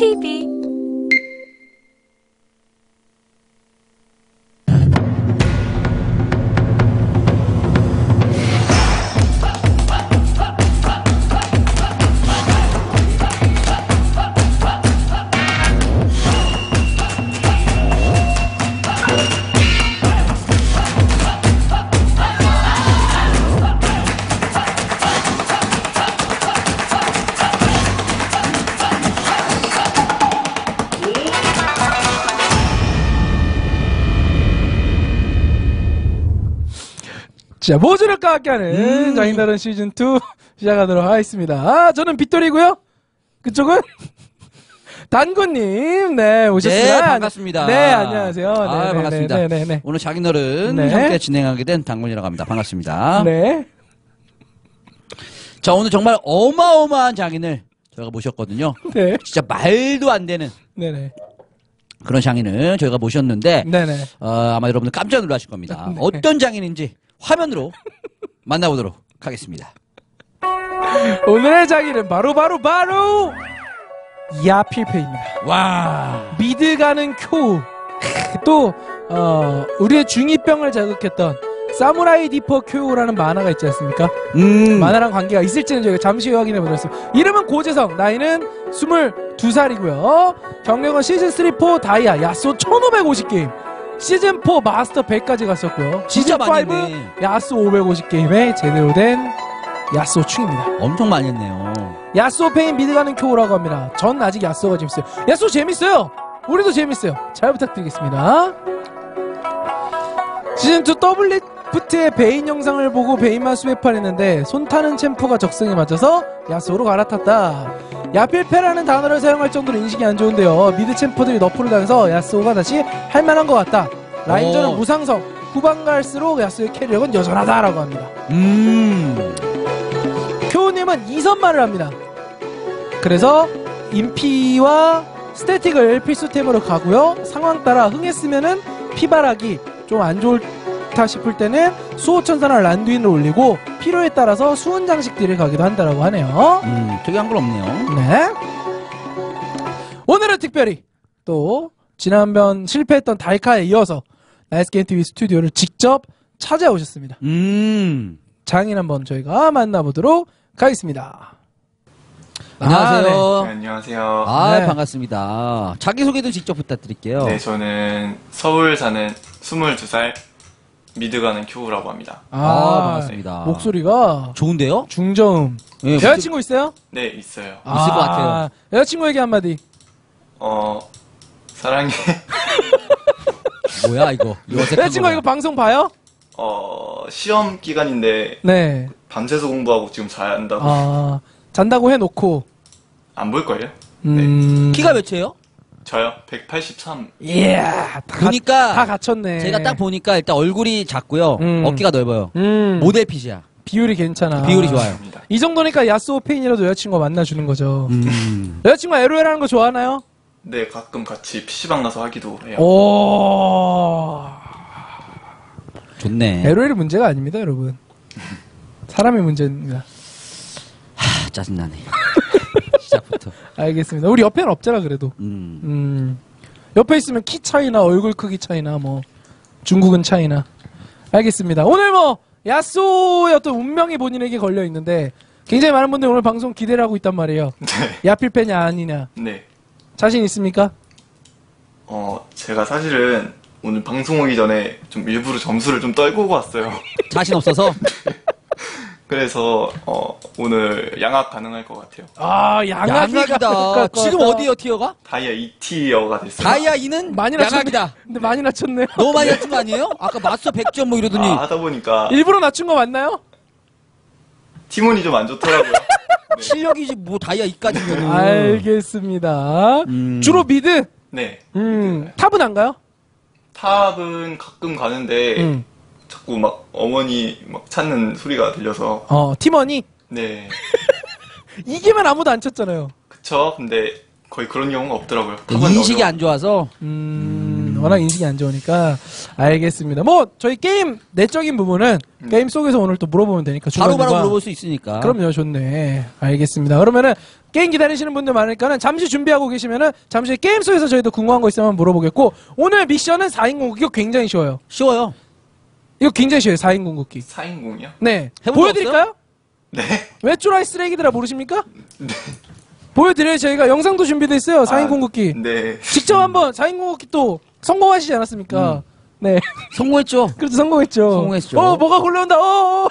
TV 자, 모두를과 함께하는 음. 장인다른 시즌 2 시작하도록 하겠습니다. 아, 저는 빗돌이고요 그쪽은? 단군님, 네, 오셨습니다. 네, 반갑습니다. 네, 안녕하세요. 아, 네, 네, 반갑습니다. 네, 네, 네. 오늘 장인어른 네. 함께 진행하게 된 당군이라고 합니다. 반갑습니다. 네. 자, 오늘 정말 어마어마한 장인을 저희가 모셨거든요. 네. 진짜 말도 안 되는 네네. 그런 장인을 저희가 모셨는데 네네. 어, 아마 여러분들 깜짝 놀라실 겁니다. 네. 어떤 장인인지 화면으로 만나보도록 하겠습니다. 오늘의 장인은 바로, 바로, 바로! 야필페입니다. 와. 미드 가는 쿄. 또, 어, 우리의 중2병을 자극했던 사무라이 디퍼 쿄라는 만화가 있지 않습니까? 음. 만화랑 관계가 있을지는 저희가 잠시 후에 확인해 보도록 하겠습니다. 이름은 고재성, 나이는 22살이고요. 경력은 시즌3 4 다이아, 야쏘 1550게임. 시즌 4 마스터 100까지 갔었고요. 진짜 많이 시즌5 했네. 야쏘 550 게임에 제대로 된 야쏘 충입니다. 엄청 많이 했네요. 야쏘 폐인 미드 가는 쿄라고 합니다. 전 아직 야쏘가 재밌어요. 야쏘 재밌어요. 우리도 재밌어요. 잘 부탁드리겠습니다. 시즌 2 Doublelift의 베인 영상을 보고 베인만 수배판했는데 손 타는 챔프가 적성에 맞아서 야쏘로 갈아탔다. 야필페라는 단어를 사용할 정도로 인식이 안 좋은데요. mid champ들이 nerf를 당해서 야쏘가 다시 할만한 것 같다. 라인전은 오. 무상성. 후반 갈수록 야쏘의 캐리력은 여전하다라고 합니다. 음. 표님은 2선말을 합니다. 그래서 인피와 스태틱을 필수템으로 가고요. 상황 따라 흥했으면은 피바라기 좀 안 좋 다 싶을 때는 수호천사나 란두인을 올리고 필요에 따라서 수은 장식들을 가기도 한다라고 하네요. 음, 특이한 건 없네요. 네. 오늘은 특별히 또 지난번 실패했던 달카에 이어서 나이스게임 TV 스튜디오를 직접 찾아오셨습니다. 음. 장인 한번 저희가 만나보도록 하겠습니다. 안녕하세요. 네, 안녕하세요. 아, 네. 반갑습니다. 자기소개도 직접 부탁드릴게요. 네, 저는 서울 사는 22살 미드 가는 쿄라고 합니다. 아, 반갑습니다. 목소리가 좋은데요? 중저음. 예, 여자친구 있어요? 네, 있어요. 있을 것 같아요. 여자친구에게 한마디. 어, 사랑해. 뭐야, 이거. 이거 어색한 여자친구. 이거 방송 봐요? 어, 시험 기간인데 네. 밤새서 공부하고 지금 자야 한다고. 아, 잔다고 해놓고. 안볼 거예요? 음. 키가 몇이에요? 저요? 183. 이야, 다, 보니까 가, 다 갖췄네. 제가 딱 보니까 일단 얼굴이 작고요. 음. 어깨가 넓어요. 음, 모델 핏이야. 비율이 괜찮아. 비율이 좋아요. 이 정도니까 야스오 페인이라도 여자친구가 만나주는 거죠. 음. 여자친구가 LOL 하는 거 좋아하나요? 네, 가끔 같이 PC방 가서 하기도 해요. 오. 좋네. LOL이 문제가 아닙니다, 여러분. 사람이 문제입니다. 하, 짜증나네. 시작부터. 알겠습니다. 우리 옆에는 없잖아, 그래도. 음. 음. 옆에 있으면 키 차이나 얼굴 크기 차이나 뭐 중국은 차이나. 알겠습니다. 오늘 뭐 야쏘의 어떤 운명이 본인에게 걸려 있는데 굉장히 많은 분들이 오늘 방송 기대를 하고 있단 말이에요. 네. 야필pe냐 아니냐. 네. 자신 있습니까? 어, 제가 사실은 오늘 방송 오기 전에 좀 일부러 점수를 좀 떨고 왔어요. 자신 없어서? 그래서 어, 오늘 양악 가능할 것 같아요. 아, 양악이다. 지금 어디요, 티어가? 다이아 2티어가 됐어요. 다이아 2는 많이. 양악이다. 근데 많이 낮췄네요. 너무 많이 낮춘 거 아니에요? 아까 마스터 100점 뭐 이러더니. 아, 하다 보니까 일부러 낮춘 거 맞나요? 티몬이 좀 안 좋더라고요. 실력이지 뭐 다이아 2까지면. 알겠습니다. 음. 주로 미드. 네. 음, 탑은 안 가요? 탑은 가끔 가는데 음. 자꾸 막 어머니 막 찾는 소리가 들려서 어, 팀원이 네. 이기면 아무도 안 쳤잖아요. 그쵸. 근데 거의 그런 경우가 없더라고요. 인식이 어려워. 안 좋아서. 음, 워낙 인식이 안 좋으니까 알겠습니다. 뭐 저희 게임 내적인 부분은 음. 게임 속에서 오늘 또 물어보면 되니까 바로바로 중간중간. 물어볼 수 있으니까. 그럼요, 좋네. 알겠습니다. 그러면은 게임 기다리시는 분들 많으니까는 잠시 준비하고 계시면은 잠시 게임 속에서 저희도 궁금한 거 있으면 물어보겠고 오늘 미션은 4인 궁극기 이거 굉장히 쉬워요. 쉬워요. 이거 굉장히 쉬워요. 4인 궁극기. 4인궁이요? 네. 해본 적 보여드릴까요? 네. 외출아이 쓰레기들아 모르십니까? 보여드려요. 저희가 영상도 준비돼 있어요. 4인 아, 궁극기. 네. 직접 한번 4인 궁극기 또 성공하시지 않았습니까? 네. 성공했죠. 그래도 성공했죠. 성공했죠. 어, 뭐가 굴러온다. 어, 어.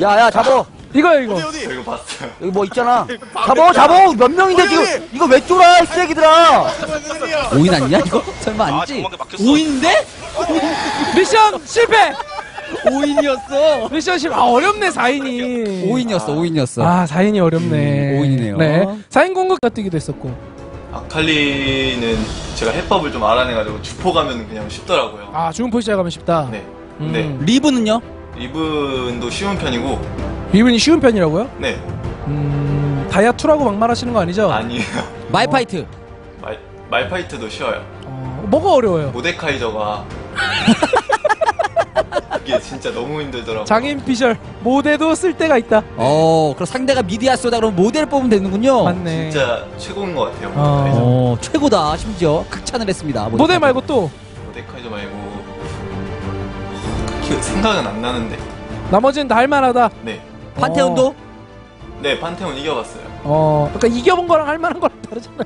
야야 잡어. 이거요, 이거. 저 이거 봤어요. 여기 뭐 있잖아. 잡어 잡어. 몇 명인데 지금 이거 왜 쫄아 이 쓰레기들아. 5인 아니냐 이거? 설마 아, 아니지? 정막에 막혔어. 5인인데? 미션 실패! 5인이었어. 미션 실패. 아, 어렵네, 4인이. 5인이었어 5인이었어. 아, 4인이 어렵네. 음, 오인이네요. 네. 4인 궁극기가 뜨기도 했었고. 아칼리는 제가 해법을 좀 알아내가지고 주포 가면 그냥 쉽더라고요. 아, 주문 포 시작하면 쉽다. 네. 근데 음. 리븐은요? 리븐도 쉬운 편이고, 리븐이 쉬운 편이라고요? 네. 음, 다이아2라고 막말하시는 거 아니죠? 아니에요. 마이파이트. 말, 말파이트도 쉬워요. 어, 뭐가 어려워요? 모데카이저가. 이게 진짜 너무 힘들더라고요. 장인 피셜. 모대도 쓸 때가 있다. 어 그럼 상대가 미디아 쏘다 그럼 모델 뽑으면 되는군요. 맞네. 진짜 최고인 것 같아요. 어. 모데카이저. 어 최고다 심지어 극찬을 했습니다. 모대 말고 또 모데카이저 말고. 기- 생각은 안 나는데. 나머지는 다 할만하다. 네. 판테온도 네, 판테온 이겨봤어요. 어, 그러니까 이겨본 거랑 할 만한 거랑 다르잖아요.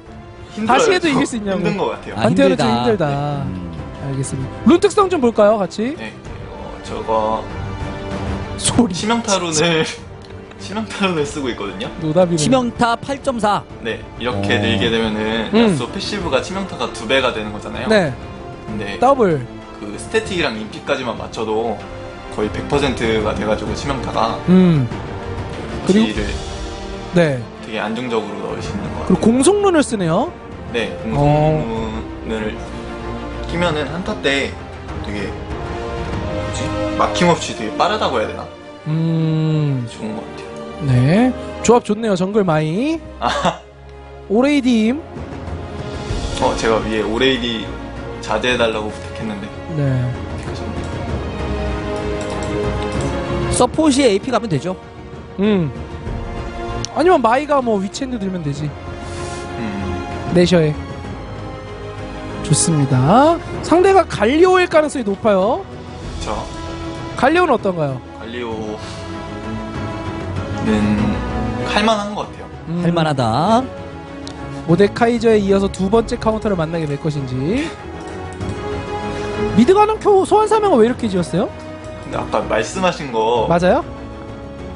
힘들어요. 다시 해도 이길 수 있냐고. 힘든 것 같아요. 아, 판테온은 좀 힘들다. 음. 알겠습니다. 룬 특성 좀 볼까요, 같이? 네, 어, 저거 소리. 치명타룬을 치명타룬을 쓰고 있거든요. 노답이네. 치명타 8.4. 네, 이렇게 어. 늘게 되면은 음. 야쏘 passive가 치명타가 두 배가 되는 거잖아요. 네, 근데 더블. 그 스태틱이랑 인피까지만 맞춰도 거의 100%가 돼가지고 치명타가 음, 그리고- deal을 네. 되게 안정적으로 넣을 수 있는 것 같아요. 그리고 공속rune을 쓰네요. 네, 어. 공속rune을 끼면은 한타 때 되게 뭐지? 막힘없이 되게 빠르다고 해야 되나? 음, 좋은 것 같아요. 네. 조합 좋네요, 정글 마이. all AD임. 어, 제가 위에 all AD 자제해달라고 부탁했는데 네. 서폿이 AP 가면 되죠. 음. 아니면 마이가 뭐 위치핸드 들면 되지. 음, 내셔에. 좋습니다. 상대가 갈리오일 가능성이 높아요. 저 갈리오는 어떤가요? 갈리오는 할만한 것 같아요. 음, 할만하다. 모데카이저에 이어서 두 번째 카운터를 만나게 될 것인지. 미드 가는 쿄 소환사명을 왜 이렇게 지었어요? 근데 아까 말씀하신 거, 맞아요?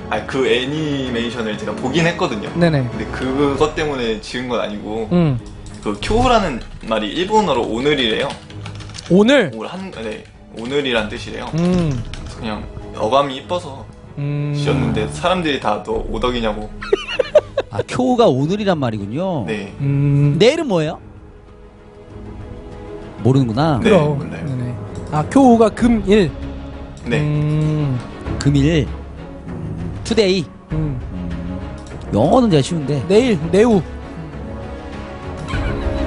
아, 그 애니메이션을 제가 보긴 했거든요. 네네. 근데 그것 때문에 지은 건 아니고, 음. 그 きょう라는 말이 일본어로 오늘이래요. 오늘. 오늘 한, 네, 오늘이란 뜻이래요. 음. 그래서 그냥 어감이 이뻐서 음. 지었는데 사람들이 다 너 오덕이냐고. 아 きょう가 오늘이란 말이군요. 네. 음. 내일은 뭐예요? 모르는구나. 네. 그럼. 몰라요. 네네. 아, きょう가 금일. 네. 음. 금일. Today. 음. 영어는 제가 쉬운데. 내일, 내우.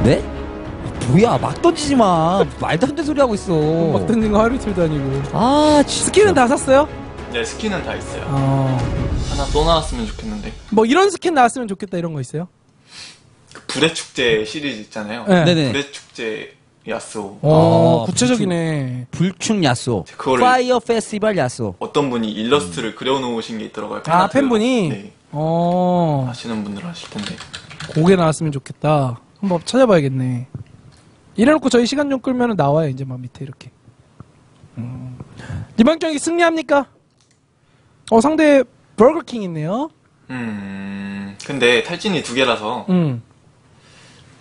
네? 뭐야 막 던지지 마. 말도 안 되는 소리 하고 있어. 막 던진 거 하루 이틀도 아니고. 아 진짜. skin은 다 샀어요? 네, skin은 다 있어요. 어. 하나 또 나왔으면 좋겠는데. 뭐 이런 스킨 나왔으면 좋겠다 이런 거 있어요? 그 불의 축제 시리즈 있잖아요. 네. 네네. 불의 축제 야스오. 어, 아, 구체적이네. 불충 야쏘. 그거를- Fire festival 야쏘. 어떤 분이 일러스트를 그려놓으신 게 있더라고요. 아, fan art. 팬분이? 네. 어. 아시는 분들 아실 텐데. 고게 나왔으면 좋겠다. 한번 찾아봐야겠네. 이래놓고 저희 시간 좀 끌면 나와요, 이제 막 밑에 이렇게. 음. 이번 경기 승리합니까? 어, 상대 버거킹 있네요. 음, 근데 탈진이 두 개라서, 음.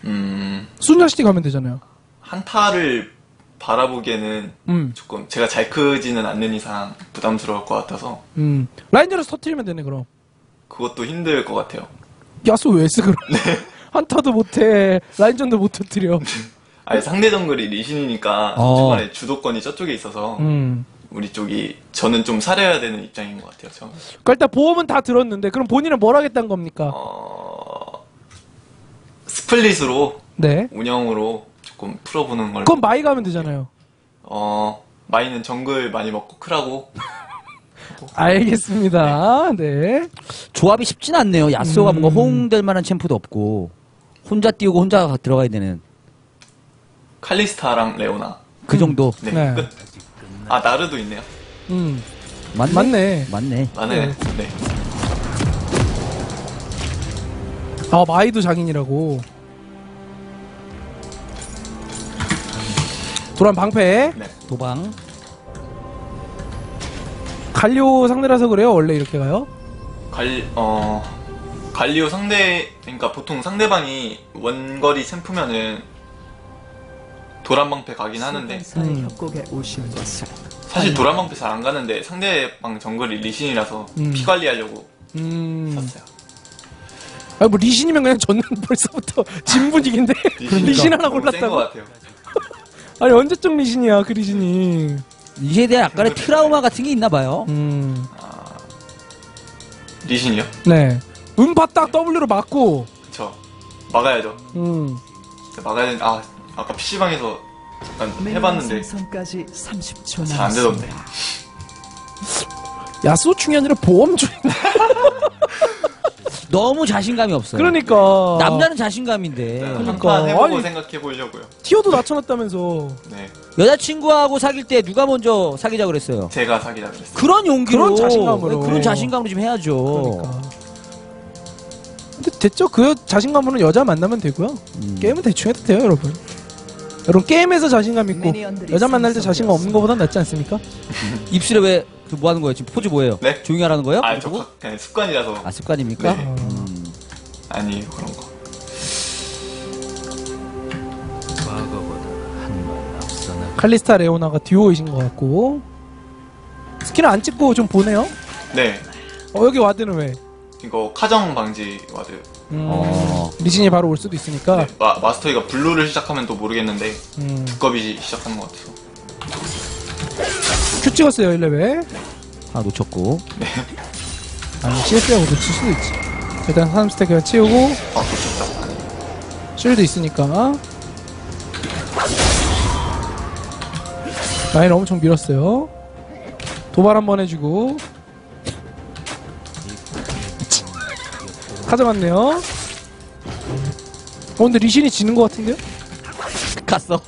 음, 순자시티 가면 되잖아요. 한타를 바라보기에는 음. 조금 제가 잘 크지는 않는 이상 부담스러울 것 같아서 음. 라인저에서 터트리면 되네, 그럼. 그것도 힘들 것 같아요. 야수 왜 쓰, 그럼? 한타도 못해. 라인전도 못 터트려. 아니 상대 정글이 리신이니까 어. 초반에 주도권이 저쪽에 있어서 음. 우리 쪽이 저는 좀 사려야 되는 입장인 것 같아요. 저. 그러니까 일단 보험은 다 들었는데, 그럼 본인은 뭘 하겠다는 겁니까? 어... split으로 네. 운영으로 조금 풀어보는 걸. 그건 마이 가면 되잖아요. 어, 마이는 정글 많이 먹고 크라고. 알겠습니다. 네. 조합이 쉽진 않네요. 야스오가 음. 뭔가 호응될 만한 champ도 없고 혼자 띄우고 혼자 들어가야 되는 칼리스타랑 레오나. 그 정도. 네. 네. 끝. 아, 나르도 있네요. 음. 맞네. 맞네. 맞네. 나네. 네. 네. 아, 마이도 장인이라고. 도란 방패. 네. 도방. 갈리오 상대라서 그래요? 원래 이렇게 가요? 갈, 어, 갈리오 상대, 그러니까 보통 상대방이 원거리 챔프면은 도란방패 가긴 하는데 음. 협곡에 오신 것을 사실 도란방패 잘 안 가는데 상대방 정글이 리신이라서 음. 피 관리하려고 음. 샀어요. 아니, 뭐, 리신이면 그냥 졌는 벌써부터 진 분위기인데? 리신 하나 센것 골랐다고? 같아요. 아니, 언제적 리신이야, 그 리신이. 이에 대한 약간의 트라우마 같은 게 있나 봐요. 음. 리신이요? 네. 음파 딱 W로 맞고, 그쵸. 막아야죠. 음. 막아야 되는데, 아, 아까 PC방에서 잠깐 해봤는데 생성까지 30초 잘 안 되던데. 남았습니다. 야스오 충이 아니라 보험주인 너무 자신감이 없어요. 그러니까. 남자는 자신감인데 그러니까. 한판 해보고 아니. 생각해 보려고요. 티어도 낮춰놨다면서. 네. 여자친구하고 사귈 때 누가 먼저 사귀자 그랬어요. 제가 사귀자 그랬어요. 그런 용기로 그런 자신감으로. 네, 그런 자신감으로 좀 해야죠. 그러니까. 근데 됐죠. 그 자신감으로는 여자 만나면 되고요. 음. 게임은 대충 해도 돼요, 여러분. 여러분, 게임에서 자신감 있고, 여자 만날 때 자신감 없는. 것보단 낫지 않습니까? 입술에 왜 뭐 하는 거예요? 지금 포즈 뭐예요? 네? 조용히 하라는 거예요? 아, 저? 가- 그냥 습관이라서. 아 습관입니까? 네. 음. 아니에요, 그런 거. 칼리스타 레오나가 듀오이신 것 같고. skill을 안 찍고 좀 보네요. 네. 어, 여기 ward는 왜? 이거 카정 방지 ward. 음, 어. 리신이 바로 올 수도 있으니까. 네, 마, 마스터 이가 blue를 시작하면 또 모르겠는데 음. 두꺼비 시작하는 것 같아서. Q 찍었어요, 1레벨. 하나 놓쳤고 아니, CS하고 놓칠 수도 있지. 일단 3stack 그냥 치우고, 아, 놓쳤다. 쉴드 있으니까. 라인 엄청 밀었어요. 도발 한 번 해주고. 가져갔네요. 어, 근데 리신이 지는 것 같은데요? 갔어.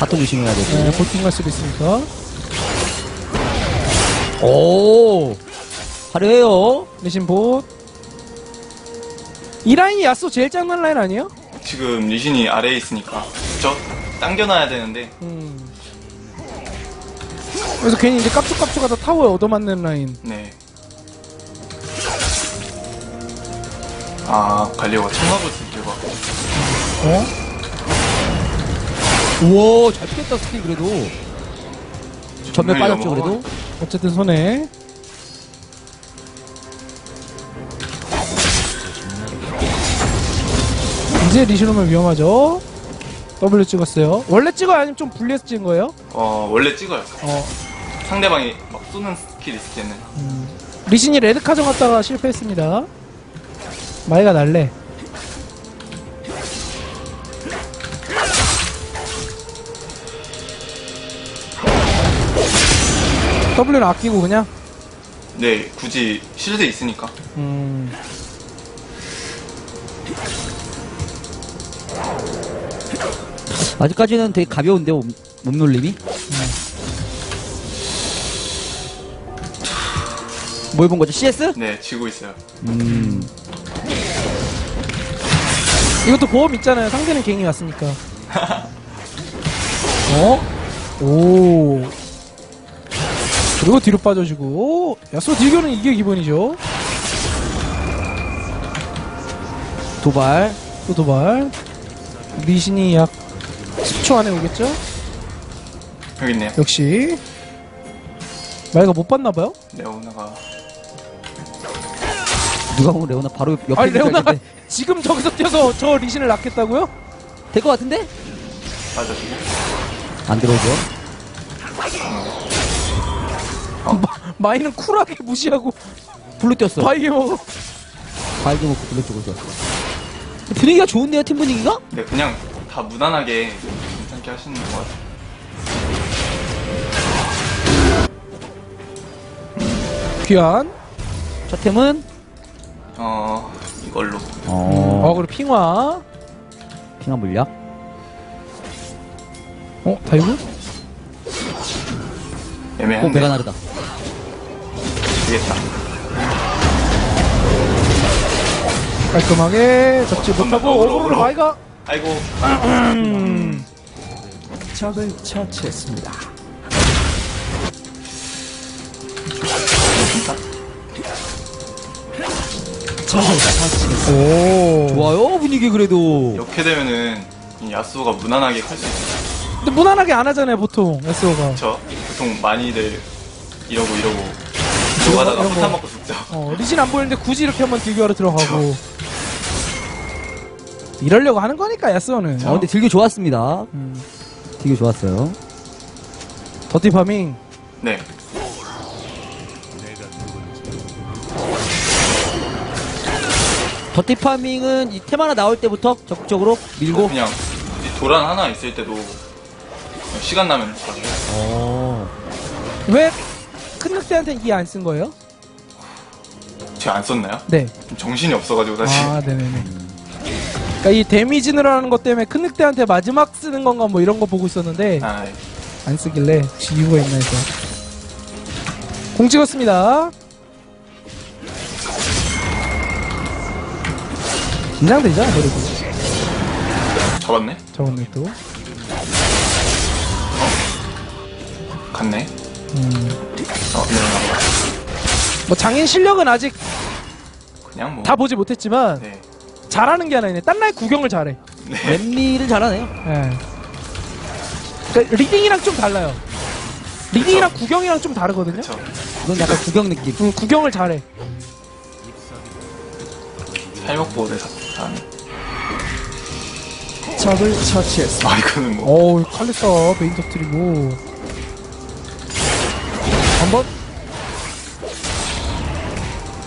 바톤 조심해야 되고. 네, 볼팅 갈 수도 있으니까. 오 화려해요. 리신 봇. 이 라인이 야쏘 제일 짱난 라인 아니에요? 지금 리신이 아래에 있으니까. 그쵸? 당겨놔야 되는데. 음. 그래서 괜히 이제 깝죽깝죽하다 타워에 얻어맞는 라인. 네. 아, 갈리오가 천갑을 들고 왔고. 어? 우와 잘 피했다 스킬 그래도. 전면 빠졌죠. 그래도. 어쨌든 손에. 이제 리신 오면 위험하죠. W 찍었어요. 원래 찍어요? 아니면 좀 불리해서 찍은 거예요? 어, 원래 찍어요. 어. 상대방이 막 쏘는 스킬 있을 때는. 리신이 레드 카정 갔다가 실패했습니다. 마이가 날래. W는 아끼고 그냥. 네, 굳이 실드 있으니까. 음. 아직까지는 되게 가벼운데 몸, 몸놀림이. 뭘 본 거죠? CS? 네, 지고 있어요. 음. 이것도 보험 있잖아요. 상대는 갱이 왔으니까. 어? 오. 그리고 뒤로 빠져주고. 야소 딜교는 이게 기본이죠. 도발. 또 도발. 리신이 약 10초 안에 오겠죠? 여기 있네요. 역시. 마이가 못 봤나봐요? 레오나가. 누가 보면 레오나 바로 옆에 아니, 있는 줄 레오나가 알겠는데. 지금 저기서 뛰어서 저 리신을 낳겠다고요? 될것 같은데? 빠져주고. 안 들어오죠. 마이는 쿨하게 무시하고 블루 뛰었어. 바위게 먹어. 바위게 먹고 블루 쪽으로 뛰었어. 분위기가 좋은데요, 팀 분위기가? 네, 그냥 다 무난하게 괜찮게 하시는 것 같아요. 귀환. 첫 템은? 어, 이걸로. 어, 어, 그리고 핑화. 핑화 물약. 어, 다이브? 오, 애매한데. 배가 나르다. 되겠다. 깔끔하게 잡지 못하고 어그로. 마이가. 아이고, 적을 처치했습니다. 적을 처치했습니다. 오. 좋아요, 분위기 그래도. 이렇게 되면은 이 야스오가 무난하게 갈 수 있어요. 근데 무난하게 안 하잖아요, 보통. 야스오가. 저 보통 많이들 이러고 이러고 들어가다가 거. 폭탄 먹고 죽죠. 어, 리신 안 보이는데 굳이 이렇게 한번 딜교하러 들어가고. 이러려고 하는 거니까, 야스오는. 어, 근데 딜교 좋았습니다. 음. 딜교 좋았어요. dirty farming. 네. 더티 파밍은 이템 하나 나올 때부터 적극적으로 밀고. 그냥 이 도란 하나 있을 때도 시간 나면 가지고 어. 왜 큰 늑대한테는 이안 쓴 거예요? 제가 안 썼나요? 네. 좀 정신이 없어가지고 사실. 아, 네네네. 그러니까 이 데미지 늘어나는 것 때문에 큰 늑대한테 마지막 쓰는 건가 뭐 이런 거 보고 있었는데 아, 안 쓰길래 혹시 이유가 있나 해서 공 찍었습니다. 긴장되죠, 그래도 잡았네. 저번에 또. 갔네. 음. 어, 네. 뭐 장인 실력은 아직 그냥 뭐. 다 보지 못했지만 네. 잘하는 게 하나 있네. 딴 날 구경을 잘해. 랩미를 잘하네요. 예. 그러니까 리딩이랑 좀 달라요. 리딩이랑 구경이랑 좀 다르거든요. 그쵸. 이건 약간 구경 느낌. 음, 구경을 잘해. 살먹보호대 사람. 적을 처치했습니다. 아, 이거는 뭐. 어우, 칼리사 메인 터트리고.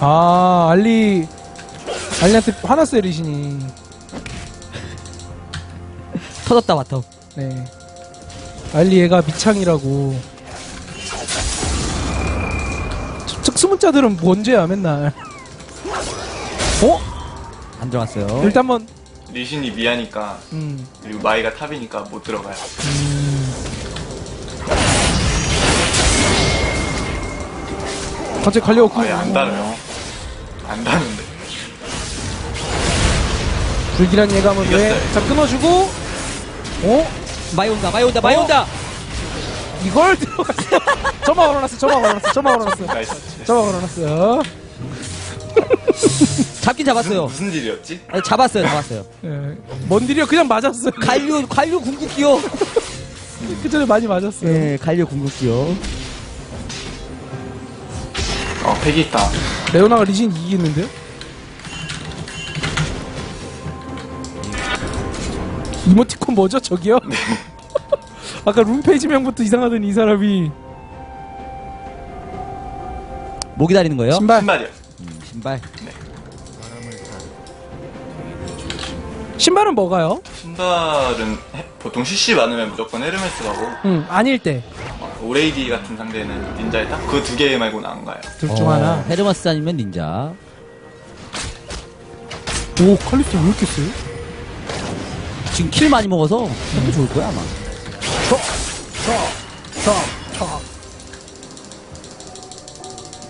아, 알리. 알리한테 화났어요, 리신이. 터졌다, 마터. 네. 알리 얘가 미창이라고. 저- 특수문자들은 뭔죄야, 맨날. 어? 안 들어갔어요. 일단 한번, 리신이 미하니까 음. 그리고 마이가 탑이니까 못 들어가요. 갑자기 갈려고. 아예 안 달아요. 안 다는데. 불길한 예감은 왜? 이겼어요. 자, 끊어주고. 어? 마이 온다, 마이 온다, 마이 어? 온다! 이걸 들어갔어. 점화 걸어놨어, 점화 걸어놨어, 점화 걸어놨어. nice. 점화 걸어놨어요. 잡긴 잡았어요. 무슨 딜이었지? 아니, 잡았어요, 잡았어요. 예. 뭔 일이야, 그냥 맞았어요. 갈리오, 갈리오 궁극기요. 그 전에 많이 맞았어요. 예, 갈리오 궁극기요. 어, 팩이 있다. 레오나가 리신 이기겠는데요? 이모티콘 뭐죠, 저기요? 아까 룸페이지명부터 이상하던 이 사람이 뭐 기다리는 거예요? 신발 신발이야. 신발. 신발은 뭐가요? 신발은 해- 보통 CC 많으면 무조건 헤르메스 가고 응 아닐 때 어, AD 같은 상대는 닌자에 딱 그 두 개 말고는 안 가요. 둘 중 어, 하나 헤르메스 아니면 닌자. 오 칼리스타 왜 이렇게 세요? 지금 킬 많이 먹어서 템도 좋을 거야, 아마.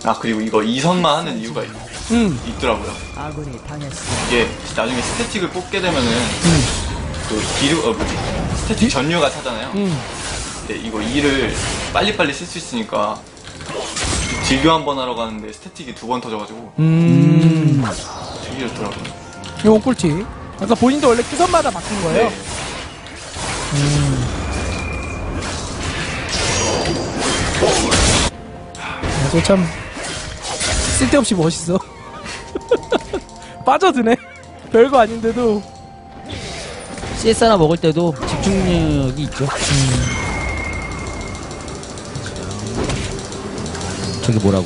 아 그리고 이거 E 선마 하는 이유가 있, 응 있더라고요. 이게 나중에 스태틱을 뽑게 되면은 그 기류 어 뭐지 스태틱 전류가 차잖아요. 응. 근데 이거 E를 빨리빨리 쓸 수 있으니까 딜교 한번 하러 가는데 스태틱이 두 번 터져가지고 음. 되게 좋더라고요. 이건 꿀팁 아까 본인도 원래 Q 선마다 바뀐 거예요? 네. 아, 저참 쓸데없이 멋있어 빠져드네 별거 아닌데도 CS 하나 먹을 때도 집중력이 있죠. 저기 뭐라고.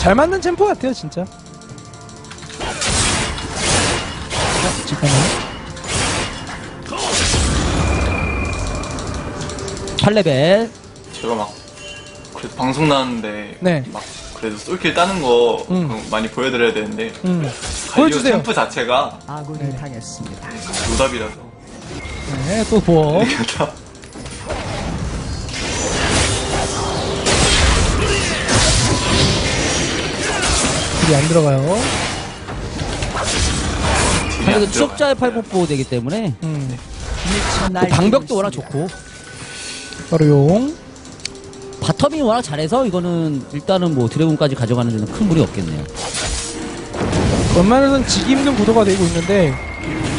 잘 맞는 챔프 같아요 진짜 잠깐만. 8레벨. 제가 막 그래도 방송 나왔는데 네. 막 그래도 솔킬 따는 거 음. 거 많이 보여드려야 되는데 음. 보여주세요. 챔프 자체가 아군이 당했습니다. 노답이라서 네, 또 보험. 딜이 안 들어가요. 그래도 추적자의 팔복보 되기 때문에 음. 또 날뛰고 방벽도 워낙. 좋고 바로 용. bottom이 워낙 잘해서 이거는 일단은 뭐 드래곤까지 가져가는 데는 큰 무리 없겠네요. 웬만해선 지기 힘든 구도가 되고 있는데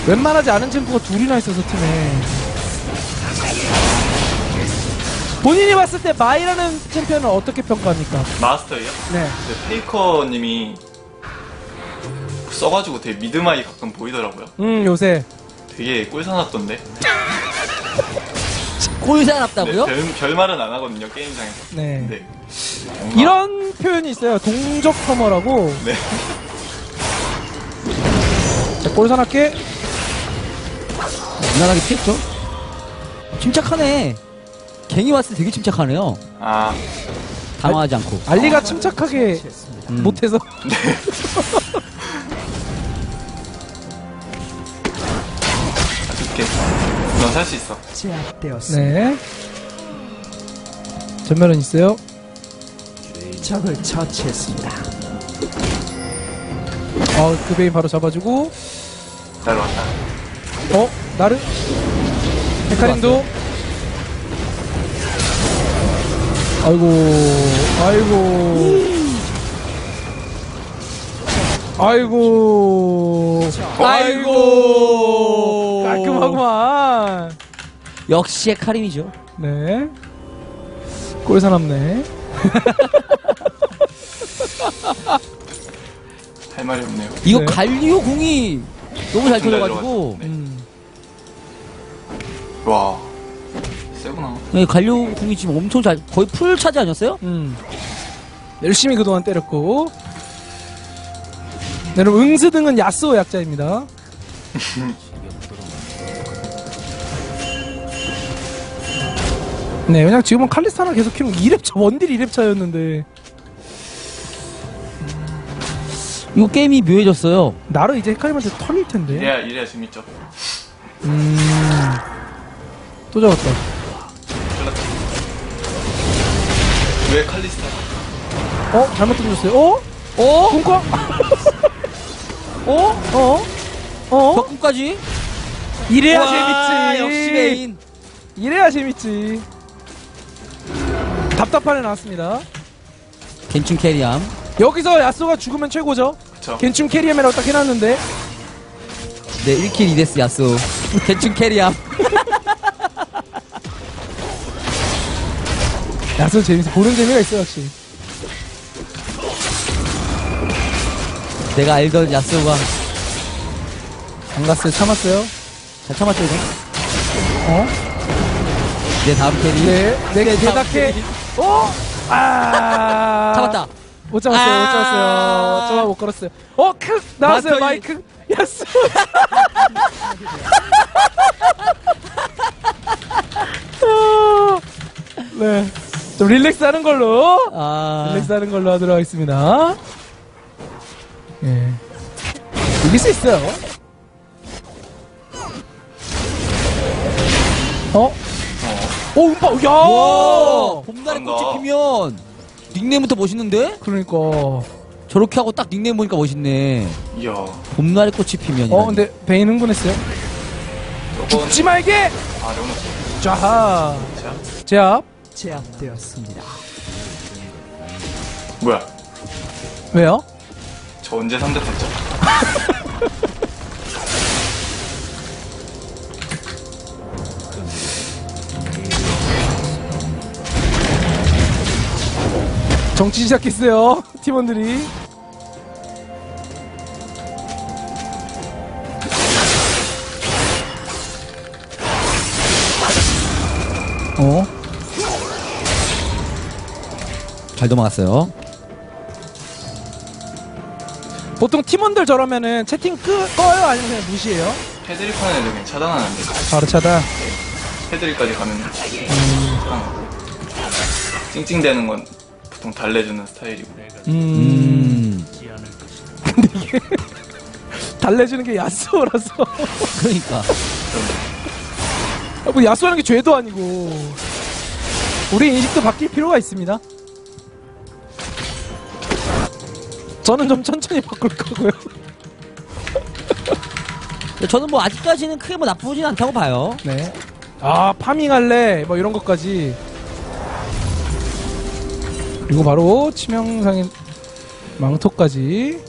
웬만하지 않은 champ가 둘이나 있어서 팀에 본인이 봤을 때 마이라는 챔피언은 어떻게 평가합니까? 마스터예요? 네. 근데 페이커님이 써가지고 되게 mid 마이 가끔 보이더라고요. 음 요새 되게 꼴사납던데. 꼴사납다고요? 네, 별, 별말은 안 하거든요 게임상에서. 네. 근데 뭔가- 이런 표현이 있어요. 동족 혐오라고. 네. 자, 꼴사납게 무난하게 피했죠? 침착하네. 갱이 왔을 때 되게 침착하네요. 아 당황하지 않고. 알리가 침착하게. 음. 못해서 넌살 수 있어. 제압되었습니다. 네. 전면은 있어요. 적을 처치했습니다. 어, 그 베인 바로 잡아주고 잘 왔다. 어, 나르 헤카림도 아이고 아이고 아이고 아이고 깔끔하구만 역시 카림이죠. 네 꼴 사납네 할 말이 없네요. 이거 네. 갈리오 공이 너무 잘 터져가지고 네. 음. 와 세구나. 네, 갈리오 공이 지금 엄청 잘 거의 풀 차지 아니었어요? 음. 열심히 그동안 때렸고 네, 여러분 응스등은 야스오 약자입니다 네 그냥 지금은 칼리스타나 계속 키우면 2렙차 원딜 2렙차였는데 이거 게임이 묘해졌어요. 나를 이제 헷갈리면서 털릴 텐데 이래야 이래야 재밌죠. 또 잡았다. 왜 칼리스타? 어? 잘못 던졌어요 어? 어? 꿈꿔? 어? 어? 어? 덕분까지? 이래야 와, 재밌지 역시 메인. 이래야 재밌지. 답답한에 나왔습니다. 겐충 캐리함. 여기서 야스오가 죽으면 최고죠. 그쵸. 겐충 캐리엠이라고 딱 해놨는데 네, 1킬 2데스 야스. 겐충 캐리함. 야스오 재밌어. 보는 재미가 있어 역시. 내가 알던 야스가 안 갔어요. 참았어요. 잘 참았죠, 이거? 어? 내 다음 캐리. 네. 네. 네, 대답해. 어? 아. 참았다. 못 잡았어요. 못 아. 잡았어요. 저만 못 걸었어요. 어? 크 나왔어요. 마토이. 마이크. 야스. 네. 좀 릴렉스 하는 걸로. 아. 릴렉스 하는 걸로 하도록 하겠습니다. 이길 수 있어요. 어? 오, 음파, 야! 와! 잘한다. 꽃이 피면 닉네임부터 멋있는데? 그러니까. 저렇게 하고 딱 닉네임 보니까 멋있네. 이야. 봄날에 꽃이 피면. 어, 근데 베인 흥분했어요. 저건 죽지 말게! 아 레오나 자, 자 제압. 제압되었습니다. 뭐야? 왜요? 저 언제 3대 탔죠? 정치 시작했어요. 팀원들이. 어? 잘 도망갔어요. 보통 팀원들 저러면은 채팅 끄, 꺼요? 아니면 그냥 무시해요? 패드립 하는 애들 그냥 차단하는데 바로 차단. 패드립까지 가면 차단하고 찡찡대는 건 보통 달래주는 스타일이고 음. 음. 달래주는 게 야스오라서. 그러니까. 뭐 야스오라는 게 죄도 아니고. 우리 인식도 바뀔 필요가 있습니다. 저는 좀 천천히 바꿀 거고요. 저는 뭐 아직까지는 크게 뭐 나쁘진 않다고 봐요. 네. 아, 파밍할래. 뭐 이런 것까지. 그리고 바로 치명상인 망토까지.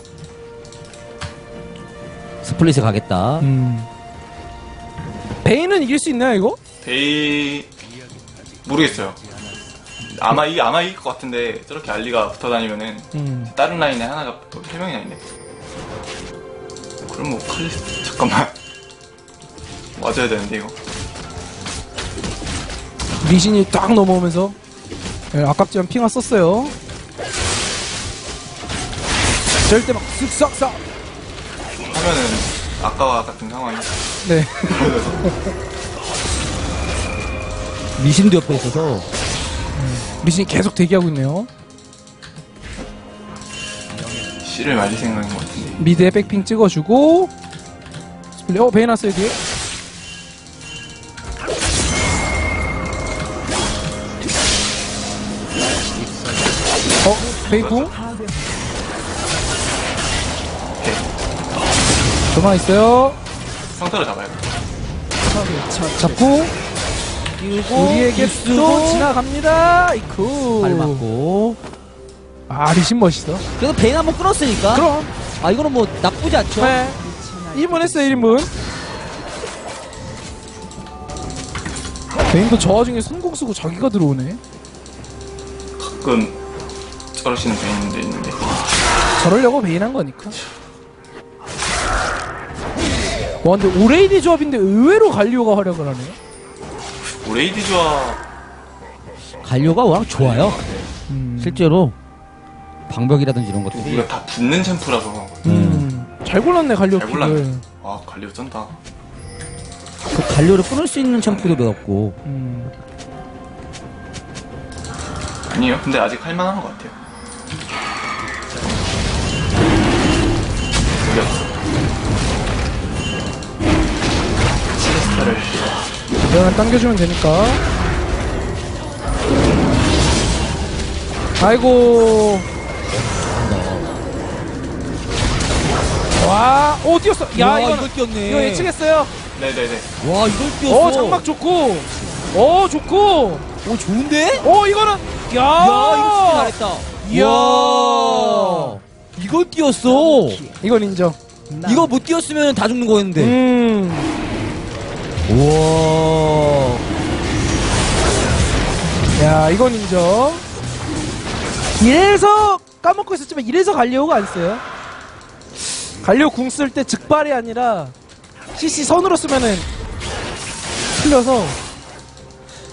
스플릿에 가겠다. 음. 베인은 이길 수 있나요, 이거? 베이 모르겠어요 아마 이 아마 이길 것 같은데 저렇게 알리가 붙어 다니면은 음. 다른 라인에 하나가 또세 명이나 있네 그럼 뭐 칼리스트 잠깐만 맞아야 되는데 이거 리신이 딱 넘어오면서 예, 아깝지만 핑하 썼어요. 절대 막 쓱싹싹. 하면은 아까와 같은 상황이 네. 미신도 옆에 있어서. 리신이 계속 대기하고 있네요. 씨를 말릴 생각인 것 같은데 미드에 백핑 찍어주고. 어, 왔어요, 뒤에. 궁? 전화 있어요. 상태를 잡아야 돼 잡고 우리에게 또 지나갑니다. 이쿠. 발 맞고. 아 리신 멋있어. 그래도 베인 한번 끊었으니까. 그럼 아 이거는 뭐 나쁘지 않죠. 네. 1분 했어요 1분. 베인도 저 와중에 순공 쓰고 자기가 들어오네. 가끔 저러시는 베인도 있는데 저러려고 베인 한 거니까. 와 근데 오레이디 조합인데 의외로 갈리오가 활약을 하네. 오레이디 조합 갈료가 워낙 좋아요. 음. 실제로 방벽이라든지 이런 것들이. 우리가 다 붙는 챔프라서 음. 잘 골랐네 갈리오 잘 골랐네. 픽을. 아 관리오 쩐다 그 갈료를 끊을 수 있는 챔프도 몇 없고. 음. 아니에요 근데 아직 할만한 것 같아요 내가 당겨주면 되니까. 아이고. 와, 오 뛰었어. 야, 와, 이거 이걸 뛰었네. 이거 예측했어요. 네네네 와 이걸 뛰었어. 오, 장막 좋고. 오, 좋고. 오 좋은데? 오, 이거는 야, 야 이거 진짜 잘했다. 이야. 와, 이걸 뛰었어. 이건 인정. 이거 못 뛰었으면 다 죽는 거였는데. 음. 우와. 야, 이건 인정. 이래서 까먹고 있었지만 이래서 갈리오가 안 써요. 갈리오 궁 쓸 때 즉발이 아니라 CC 선으로 쓰면은 틀려서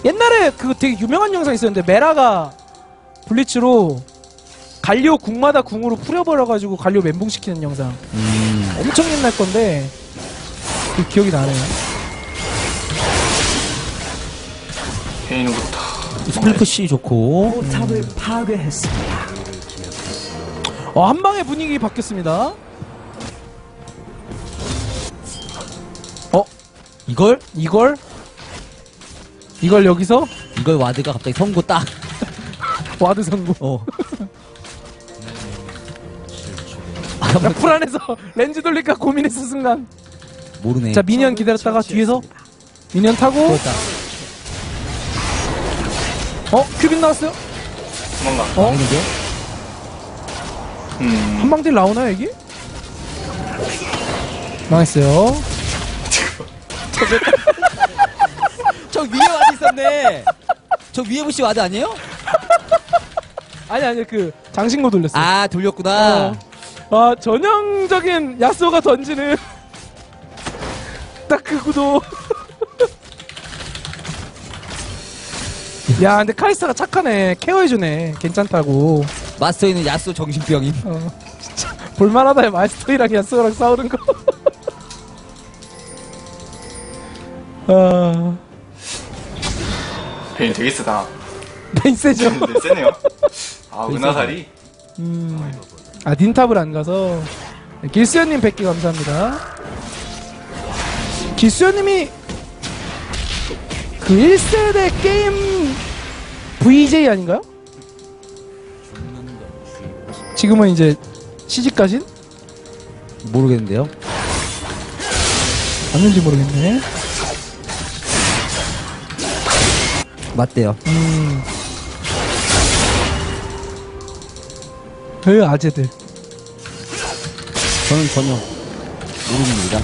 옛날에 그 되게 유명한 영상 있었는데 메라가 블리츠로 갈리오 궁마다 궁으로 풀려버려가지고 갈리오 멘붕 시키는 영상 음. 엄청 옛날 건데 그 기억이 나네요. 베인으로부터 split push 좋고. 포탑을 파괴했습니다. 어, 한 방에 분위기 바뀌었습니다. 어, 이걸? 이걸? 이걸 여기서? 이걸 ward가 갑자기 선고 딱. ward 선고. 어. 나 불안해서 렌즈 돌릴까 고민했어 순간. 모르네. 자 minion 기다렸다가 뒤에서 minion 타고 그렇다. 어 큐빈 나왔어요? 도망가 어? 아니는데? 음 한 방딜 나오나요 여기? 망했어요. 저 위에 ward 있었네. 저 위에 bush ward 아니에요? 아니 아니 그 장신구 돌렸어. 요 아 돌렸구나. 아 전형적인 야스오가 던지는 딱 그 구도. 야 근데 카리스타가 착하네 care해주네 괜찮다고 마스터이는 야수 정신병임. 어, 진짜 볼만하다요 마스터이랑 야스오랑 싸우는 거. 아, 베인 되게 세다. 메인 세죠. 근데 세네요. 아, 은하살이? 음. 아, 닌탑을 안 가서. 네, 길수연님 100개 감사합니다. 길수연님이 그 1세대 게임 VJ 아닌가요? 지금은 이제 시집 가신? 모르겠는데요. 맞는지 모르겠네. 맞대요. 음. 그 아재들. 저는 전혀 모릅니다.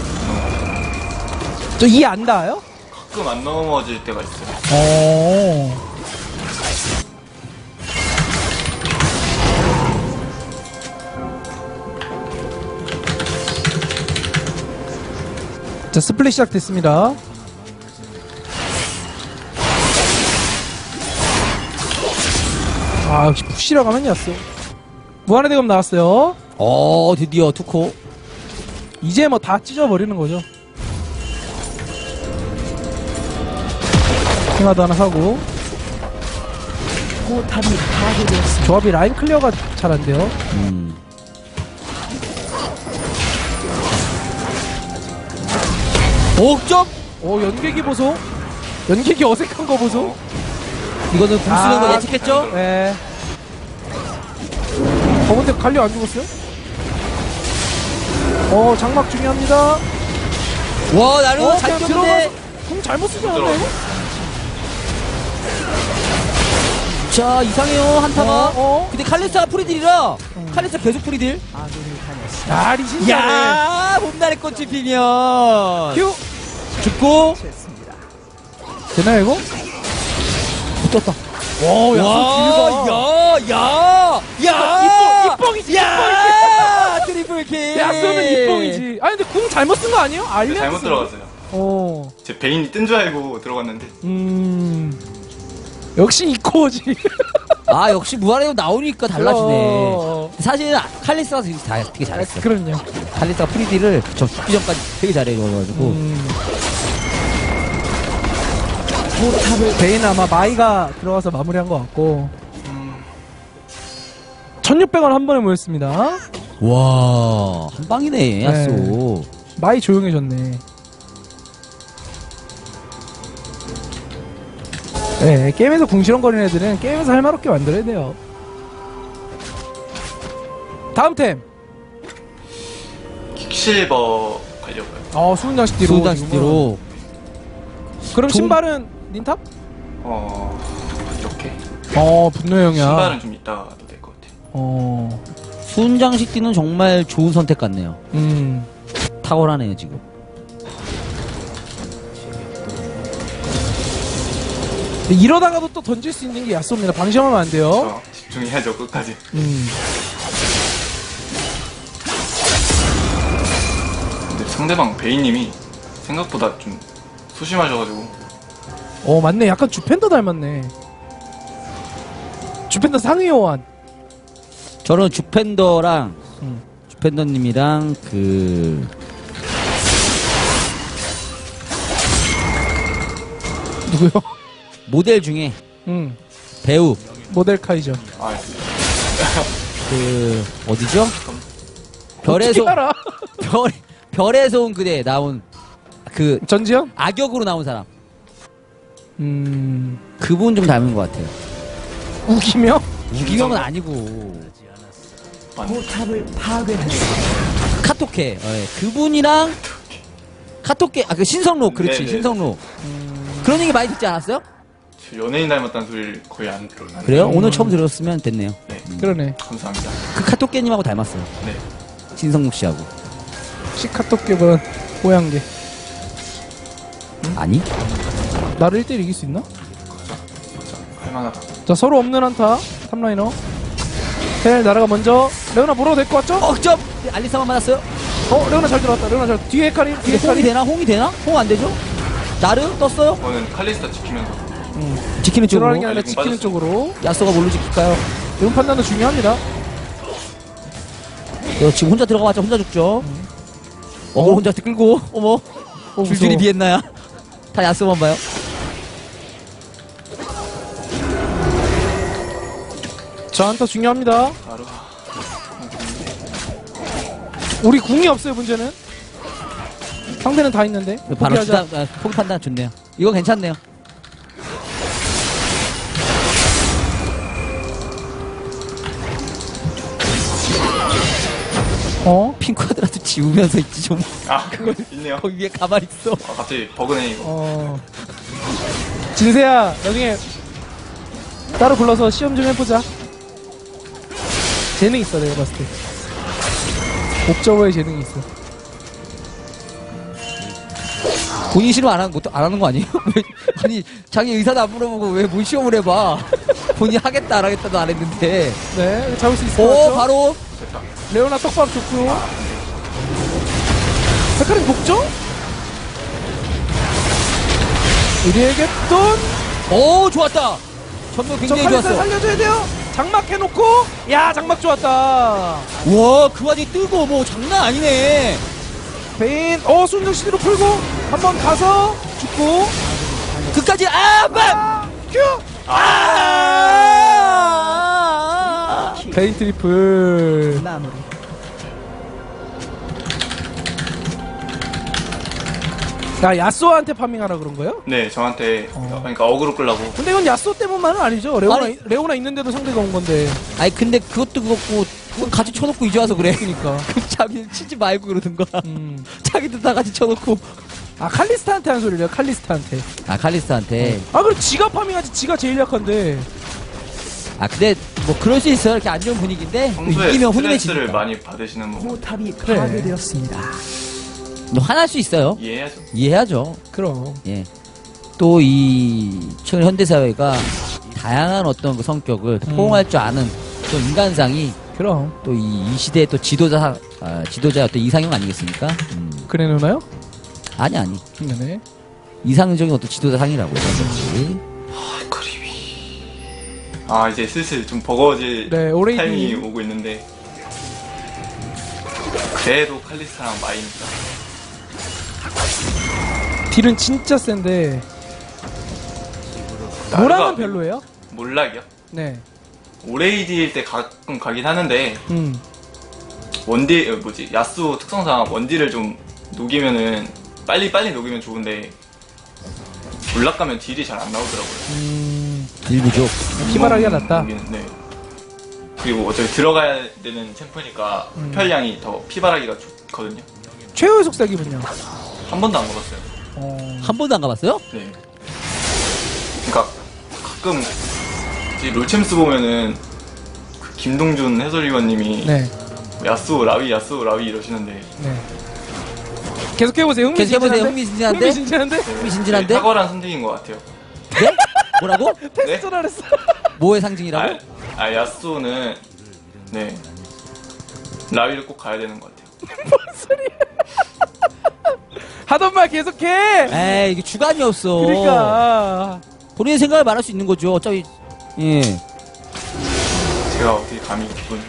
저 이 안 닿아요? 가끔 안 넘어질 때가 있어요. 어. 자, split 시작됐습니다. 아, 역시 push라고 하면 였어. 무한의 대검 나왔어요. 어, 드디어 two코. 이제 뭐 다 찢어버리는 거죠. 핑ward 하나 사고. 포탑이 파괴되었습니다. 조합이 line clear가 잘 안 돼요. 음. 옥점? 오, 연계기 보소. 연계기 어색한 거 보소. 이거는 궁 쓰는 거 아, 예측했죠? 네. 어, 근데 갈리 안 죽었어요? 어, 장막 중요합니다. 와, 나름 어, 잘 그냥 꼈는데. 궁 잘못 쓰지 않았나, 이거? 자, 이상해요, 한타가. 어, 어. 근데 칼리스타가 free딜이라. 칼리스타 계속 free딜. 당했습니다. 야, 리신 잘해. 야, 봄날의 꽃이 피면. 휴! 죽고. 됐습니다. 되나, 이거? 붙었다. 오, 야, 와. 야, 야, 야. 이뽕, 이뽕이지, 야, triple kill. 야쏘는 근데 궁 잘못 쓴 거 아니에요? 알려? 잘못 들어갔어요. 어. 제 베인이 뜬 줄 알고 들어갔는데. 음. 역시 이코지. 아, 역시 무한의 나오니까 달라지네. 어. 사실 칼리스가 되게, 잘- 되게 잘했어. 그럼요. 칼리스가 free딜을 저 죽기 전까지 되게 잘해줘가지고. 음. 포탑을 베인 아마 마이가 들어가서 마무리한 것 같고. 1600원 한 번에 모였습니다. 와, 한 방이네, 야쏘. 마이 조용해졌네. 네, 게임에서 궁시렁거리는 애들은 게임에서 할말 없게 만들어야 돼요. 다음 템. 킥실버 가려고요. 어, 수은 장식 뒤로. 수장식 뒤로. 그럼 좀- 신발은 닌탑? 어, 이렇게. 어, 분노형이야. 신발은 좀 이따가도 될 것 같아요. 어, 순장식 뛰는 정말 좋은 선택 같네요. 음. 탁월하네요, 지금. 근데 이러다가도 또 던질 수 있는 게 야쏘입니다. 방심하면 안 돼요. 저 집중해야죠, 끝까지. 음. 근데 상대방 베인님이 생각보다 좀 소심하셔가지고. 어, 맞네. 약간 주펜더 닮았네. 주펜더 상위 호환. 저는 주펜더랑, 음. 주펜더님이랑 그, 누구요? 모델 중에 음. 배우, 모델 카이죠. 아, 그, 어디죠? 별에서, 알아? 별, 별에서 온 그대 나온, 그, 전지현? 악역으로 나온 사람. 음. 그분 좀 닮은 것 같아요. 우기명? 우기명은 아니고, 포탑을 파괴했습니다. 카톡해. 어, 예. 그분이랑, 카톡해. 아, 그 신성록, 그렇지, 네네. 신성록. 그런 얘기 많이 듣지 않았어요? 저 연예인 닮았다는 소리를 거의 안 들어요. 그래요? 오늘 처음 들었으면 됐네요. 네, 그러네. 감사합니다. 그 카톡깨님하고 닮았어요. 네. 신성록 씨하고. 시카토끼보단 뽀얀 게. 아니? 나를 1대1 이길 수 있나? 할만하다. 자, 서로 없는 한타. top liner. 헬, 나라가 먼저. 레오나 물어도 될 것 같죠? 억점! 알리사만 맞았어요? 어, 레오나 잘 들어왔다. 레오나 잘. 뒤에 헤카림, 뒤에 이게 홍이 헤카림. 되나? 홍이 되나? 홍 안 되죠? 나르 떴어요? 저는 칼리스타 지키면서 지키는 들어가는 게 쪽으로. 아니라 공 지키는 빠졌어. 쪽으로. 야쏘가 뭘로 지킬까요? 이런 판단도 중요합니다. 너 지금 혼자 들어가봤자 혼자 죽죠. 어, 혼자 끌고, 어머. 어, 줄줄이 무서워. 비했나야? 다 야스만 봐요. 자, 한타 중요합니다. 바로 우리 궁이 없어요, 문제는. 상대는 다 있는데. 바로 포기하자. 아, 포기 판단 좋네요. 이거 괜찮네요. 어? 핑크하더라도 지우면서 있지 좀. 아 그거 있네요. 거기 위에 가만히 있어. 아, 갑자기 버그네 이거. 어. 진세야, 나중에 따로 불러서 시험 좀 해보자. 재능 있어, 내가 봤을 때. 옵저버에 재능이 있어. 본인 실험 안 하는 것도 안 하는 거 아니에요? 왜, 아니 자기 의사도 안 물어보고 왜 뭘 시험을 해봐? 본인 하겠다 안 하겠다도 안 했는데. 네, 잡을 수 있을 것 오 같죠? 바로. 레오나 떡밥 좋고요. 백화점 복죠? 우리에게 돈! 오 좋았다. 저 굉장히 칼리스 좋았어. 살려줘야 돼요! 장막 해놓고! 야, 장막 좋았다! 와 그 와중에 뜨고 뭐 장난 아니네. 베인, 어, 순정 시대로 풀고, 한번 가서, 죽고, 끝까지 아 빰. 아, 큐! 아. 베인 트리플. 마무리. 야, 야쏘한테 farming하라 그런 거예요? 네 저한테 그러니까 어그로 끌라고. 근데 이건 야쏘 때문만은 아니죠. 레오나, 아니. 레오나 있는데도 상대가 온 건데. 아니 근데 그것도 그렇고 그건 같이 쳐놓고 이제 와서 그래. 그니까. 그럼 자기는 치지 말고 그러든가. 음. 자기도 다 같이 쳐놓고. 아, 칼리스타한테 한 소리래요, 칼리스타한테. 아 칼리스한테. 아, 그럼 지가 farming하지, 지가 제일 약한데. 아 근데 뭐 그럴 수 있어요. 이렇게 안 좋은 분위기인데 평소에 이기면 스트레스를 훈훈해지니까. 많이 받으시는 거 포탑이 그래. 파괴되었습니다. 뭐 화날 수 있어요. 이해해야죠. 이해하죠. 그럼. 예. 또 이 최근 현대 사회가 다양한 어떤 그 성격을 음. 포용할 줄 아는 또 인간상이 그럼. 또이 시대의 또 지도자 아, 지도자 어떤 이상형 아니겠습니까? 음. 그래, 누나요? 아니 아니 네네. 이상적인 어떤 지도자상이라고 그런 아 그림이. 아 이제 슬슬 좀 버거워질 네, 오레이디. 타이밍이 오고 있는데. 그래도 칼리스타랑 마이니까. 딜은 진짜 센데. 모랑은 별로예요? 몰락이요? 네. 오레이디일 때 가끔 가긴 하는데 음. 원딜 어, 뭐지 야수 특성상 원딜을 좀 녹이면은 빨리 빨리 녹이면 좋은데 올라가면 딜이 잘 안 나오더라고요. 음. 일부족. 피바라기가 낫다. 녹이는, 네. 그리고 어차피 들어가야 되는 챔프니까 음. 흡혈량이 더 피바라기가 좋거든요. 최후의 속삭이군요. 한 번도 안 먹었어요. 어. 한 번도 안 가봤어요? 네. 그러니까 가끔 롤챔스 보면은 그 김동준 해설위원님이 네. 야수 라위 야수 라위 이러시는데 네. 계속 해보세요. 계속 해보세요. 흥미진진한데? 흥미진진한데? 흥미진진한데? 흥미진진한데? 되게 탁월한 선택인 것 같아요. 네? 뭐라고? 테스트 전화했어. 뭐의 상징이라고? 아, 아 야수는 네 라위를 꼭 가야 되는 것 같아요. 하던 말 계속해. 에이 이게 주관이 없어. 그러니까. 본인의 생각을 말할 수 있는 거죠. 어차피 예. 제가 어떻게 감히 그분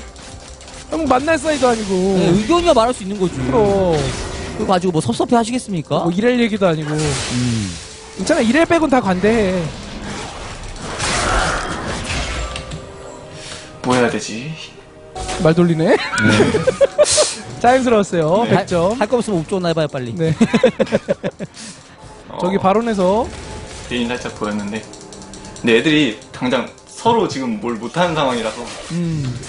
형 만날 사이도 아니고. 예, 의견이야 말할 수 있는 거지. 그럼. 그거 가지고 뭐 섭섭해 하시겠습니까? 뭐 이럴 얘기도 아니고. 음. 있잖아, 이럴 빼곤 다 관대해. 뭐 해야 되지? 말 돌리네. 자연스러웠어요. 네. 100점. 할 거 없으면 옵존 해봐요 빨리. 네. 어, 저기 바론에서 개인 살짝 보였는데 근데 애들이 당장 서로 지금 뭘 못하는 상황이라서 음.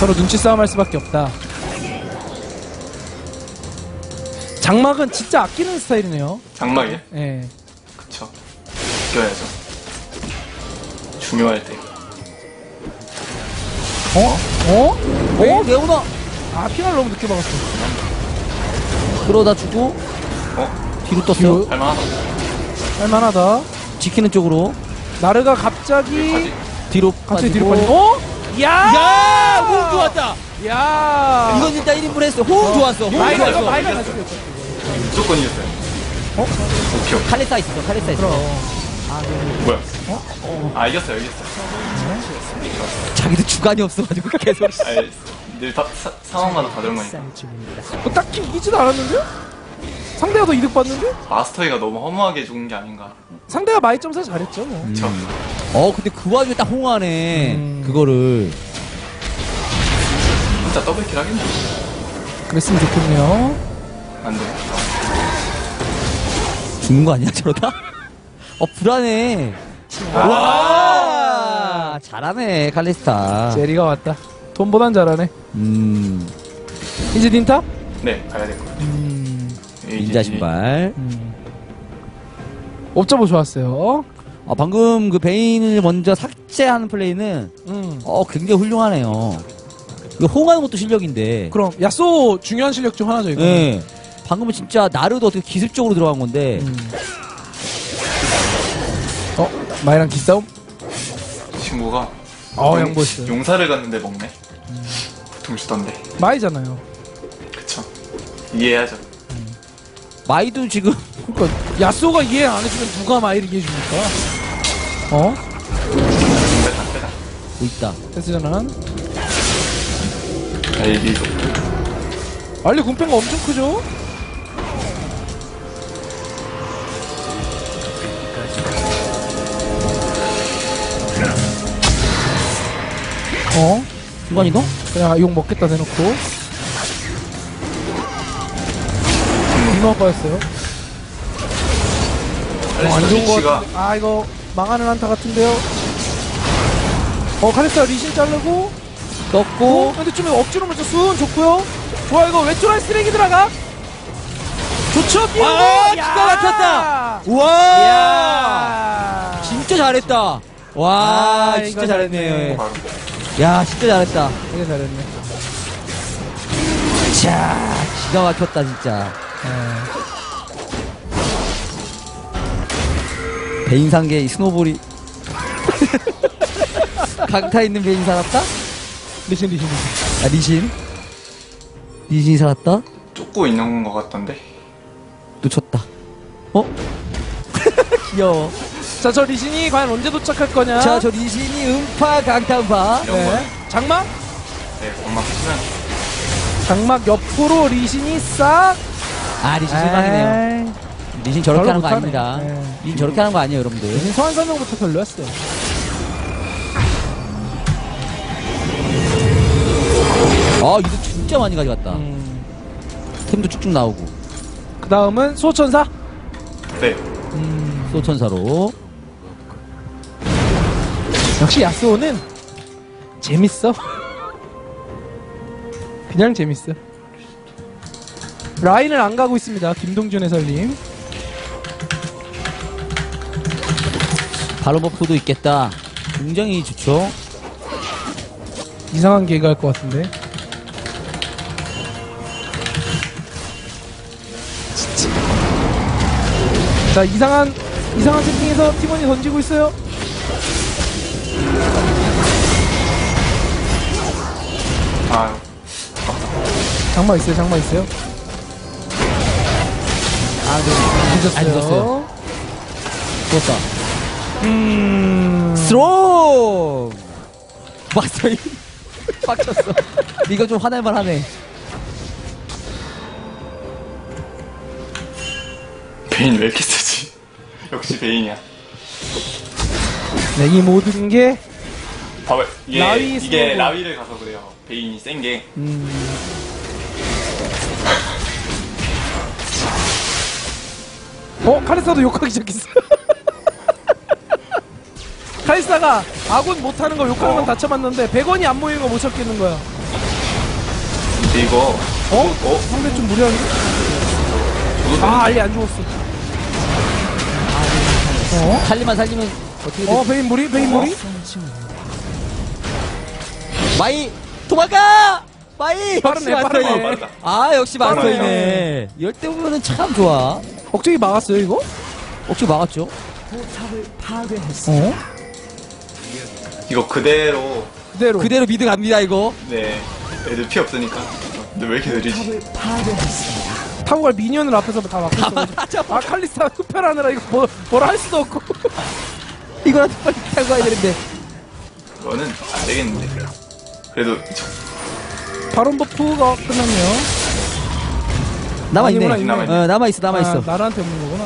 서로 눈치 싸움 할 수밖에 없다. 장막은 진짜 아끼는 스타일이네요. 장막이야? 예. 그쵸 아껴야죠 중요할 때 어? 어? 왜? 어 레오나 아, 피날 너무 늦게 박았어. 그러다 주고 어? 뒤로 떴어요. 뒤로? 할만하다 할만하다. 지키는 쪽으로 나르가 갑자기 뒤로 갑자기 뒤로 빠지고. 빠지. 어? 야! 야 호응 좋았다. 야! 이건 일단 1인분 했어. 호응 좋았어. 마이가 이거 좋았어. 마이가 가지고 있어. 무조건 이겼어요 어? 오케이 오케이 칼레사 있었어. 칼레사 있어. 그럼. 뭐야? 아 이겼어요 이겼어요. 자기도 주관이 없어가지고 계속. 아니 늘 다, 사, 상황마다 다른 거니까. 뭐 딱히 이기지도 않았는데? 상대가 더 이득 봤는데? 마스터이가 너무 허무하게 죽은 게 아닌가. 상대가 많이 점사 잘했죠 뭐. 그쵸? 어, 근데 그 와중에 딱 홍하네. 음. 그거를. 진짜 더블킬 하겠네. 그랬으면 좋겠네요. 안 돼. 죽는 거 아니야, 저러다? 어, 불안해. 와! 잘하네, 칼리스타. 제리가 왔다. 돈보단 잘하네. 음, 이제 닌타? 네 가야 될 것 같아요. 음. 닌자 신발. 옵저버 좋았어요. 아, 방금 그 베인을 먼저 삭제하는 플레이는, 음. 어, 굉장히 훌륭하네요. 이거 호응하는 것도 실력인데. 그럼 야쏘 중요한 실력 중 하나죠 이거. 예. 방금은 진짜 나르도 어떻게 기술적으로 들어간 건데. 음. 어 마이랑 기싸움? 친구가 어 용-. 용사를 갔는데 먹네. 보통 주던데. 마이잖아요. 그쵸? 이해해야죠. 마이도 지금, 그러니까 야쏘가 이해 안 해주면 누가 마이를 이해해 줍니까? 어? 다 빼다. 뭐 있다. 패스 전환. 알리 알리 군패가 엄청 크죠? 어? 순간이동? 그냥 욕 먹겠다 대놓고 분노 빠졌어요 어, 안 좋은 거 같은데 아 이거 망하는 한타 같은데요 어 카리스타 리신 자르고 떴고. 어? 근데 좀 억지로 먼저 순 좋고요 좋아 이거 왼쪽에 쓰레기 들어가 좋죠 띄우고 아, 기가 막혔다. 우와! 진짜 잘했다. 와, 아, 진짜 이거 잘했네. 야, 진짜 잘했다. 되게 잘했네 자, 기가 막혔다, 진짜. 베인상계 이 snowball이. 강타 있는 베인 살았다? 리신 리신 리신 아, 리신. 리신이 살았다? 쫓고 있는 것 같던데. 놓쳤다. 어? 귀여워. 자, 저 리신이 과연 언제 도착할 거냐? 자, 저 리신이 음파 거. 네. 장막? 네, 엄마 치면 장막 옆으로 리신이 싹. 아, 리신 실망이네요. 에이, 리신 저렇게 하는 거. 아닙니다. 네. 리신 저렇게 하는 거 아니에요, 여러분들. 리신 소환 설명부터 별로였어요. 아, 이거 진짜 많이 가져갔다. 음. 템도 쭉쭉 나오고. 그 다음은 수호천사? 네. 음. 수호천사로. 역시 야스오는 재밌어. 그냥 재밌어. 라인을 안 가고 있습니다. 김동준 해설님. 바로 buff도 있겠다. 굉장히 좋죠. 이상한 계획 할것 같은데. 진짜. 자, 이상한, 이상한 세팅에서 팀원이 던지고 있어요. 아유. 장마 있어요, 장마 있어요. 아, 네. 늦었어요. 아, 늦었어요. 좋았다. 음. strong! 마스터이 빡쳤어. 이거 좀 화날만 하네. 베인 왜 이렇게 세지? 역시 베인이야. 네, 이 모든 게, 봐봐. 이게, 라위 이게. 라위를 가서 그래요. 베인이 센 게. 음. 어, 카리스타도 욕하기 시작했어. 카리스타가 아군 못하는 거 욕하는 건 어. 다 쳐봤는데 100원이 안 모이는 거못 찾겠는 거야. 근데 이거. 어? 어? 상대 좀 무리하는데? 저도 아, 알리 안 죽었어. 어? 살리만 살리면 어떻게 돼? 어, 베인 무리? 베인 무리? 마이 도망가! 마이! 빠르네, 역시 빠르네. 마스터이네. 어, 빠르다. 아 역시. 마스터이네. 이럴 때 보면은 참 좋아. 억제기 막았어요, 이거? 억지 막았죠. 어? 이거 그대로. 그대로. 그대로 미드 갑니다 이거. 네. 애들 피 없으니까. 근데 왜 이렇게 느리지? 타고 갈 minion을 앞에서 다 막고 있어가지고 아 칼리스타 흡혈하느라 이거 뭐, 뭐라 할 수도 없고 이거라도 빨리 타고 가야 되는데. 이거는 안 되겠는데. 그래도 저- 바론 buff가 끝났네요 남아 있네. 아니구나, 있네. 어, 남아 있어, 남아 있어. 아, 나라한테 없는 거구나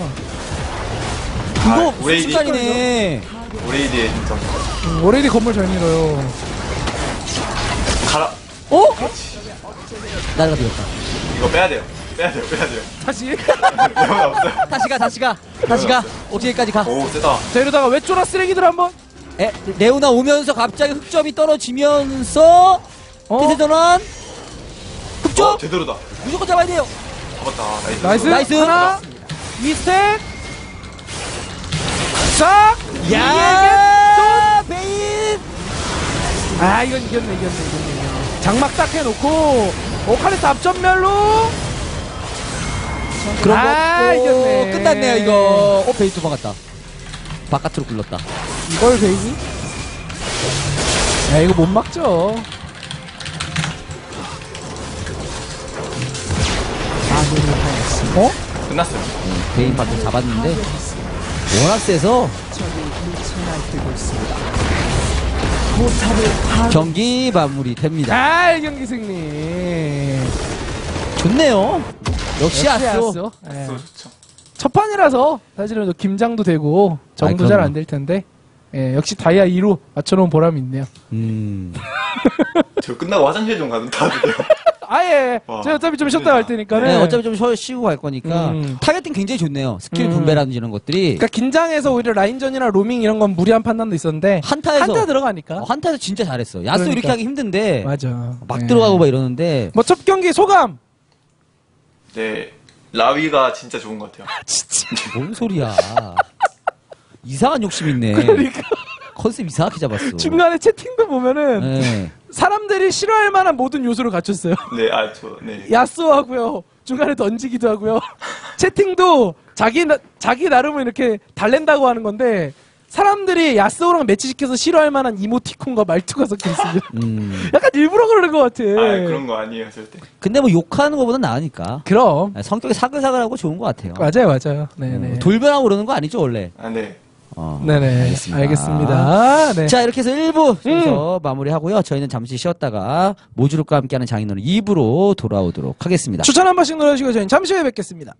이거 아, 오레이디. 순식간이네. 오레이디의 진짜 음, 오레디 건물 잘 밀어요 가라. 어? 나가 되겠다. 이거 빼야 돼요. 빼야 돼요. 빼야 돼요. 다시 내가 없어요. 다시 가, 다시 가. 다시 가. 어디까지 가. 오 세다. 자 이러다가 왜 쫄아 쓰레기들 한번 에, 레오나 오면서 갑자기 흑점이 떨어지면서 어? 태세 전환. 흑점 어 제대로다. 무조건 잡아야 돼요. 잡았다. 나이스. 나이스, 나이스. 하나 이스택 싹 야, 베인. 아 이건 이겼네 이겼네 이겼네 이겼네. 장막 딱 해놓고 오칼리스 앞전멸로 그런 아, 거 이겼네. 끝났네요 이거. 어 베인 도망갔다. 바깥으로 굴렀다. 이걸 베이니? 야 이거 못 막죠 어? 끝났어요. 음, 베인 방금 잡았는데 워낙 세서 포탑을 경기 마무리 됩니다. 아 경기 승리 좋네요. 역시 아쏘. 예. 또 좋죠. 첫 판이라서 사실은 또 긴장도 되고 정도 아이, 잘 그럼요. 안될 텐데 예, 역시 다이아 2로 맞춰놓은 보람이 있네요 음. 저 끝나고 화장실 좀 가도 타도 돼요. 아예 와. 제가 어차피 좀 쉬었다 갈 테니까는 네, 어차피 좀 쉬, 쉬고 갈 거니까 음. targeting 굉장히 좋네요. 스킬 음. 분배라든지 이런 것들이 그러니까 긴장해서 오히려 라인전이나 로밍 이런 건 무리한 판단도 있었는데 한타에서 한타 들어가니까 어, 한타에서 진짜 잘했어. 야수 이렇게 그러니까. 하기 힘든데 맞아 막 예. 들어가고 막 이러는데 뭐 첫 경기 소감 네. 라위가 진짜 좋은 것 같아요. 뭔 소리야. 이상한 욕심 있네. 그러니까 컨셉 이상하게 잡았어. 중간에 채팅도 보면은 네. 사람들이 싫어할 만한 모든 요소를 갖췄어요 네, 아, 저, 네. 야쏘 하고요 중간에 던지기도 하고요 채팅도 자기 나, 자기 나름을 이렇게 달랜다고 하는 건데 사람들이 야쏘랑 매치시켜서 싫어할 만한 이모티콘과 말투가 섞여 있습니다 음. 약간 일부러 그러는 것 같아 아, 그런 거 아니에요, 절대. 근데 뭐 욕하는 것보단 나으니까. 그럼 성격이 사글사글하고 좋은 것 같아요. 맞아요 맞아요 네네 어, 돌변하고 그러는 거 아니죠, 원래? 아, 네. 어, 네네 알겠습니다. 알겠습니다. 네. 자, 이렇게 해서 1부 음. 순서 마무리하고요. 저희는 잠시 쉬었다가 모주룩과 함께하는 장인어른 2부로 돌아오도록 하겠습니다. 추천 한 번씩 눌러주시고 저희는 잠시 후에 뵙겠습니다.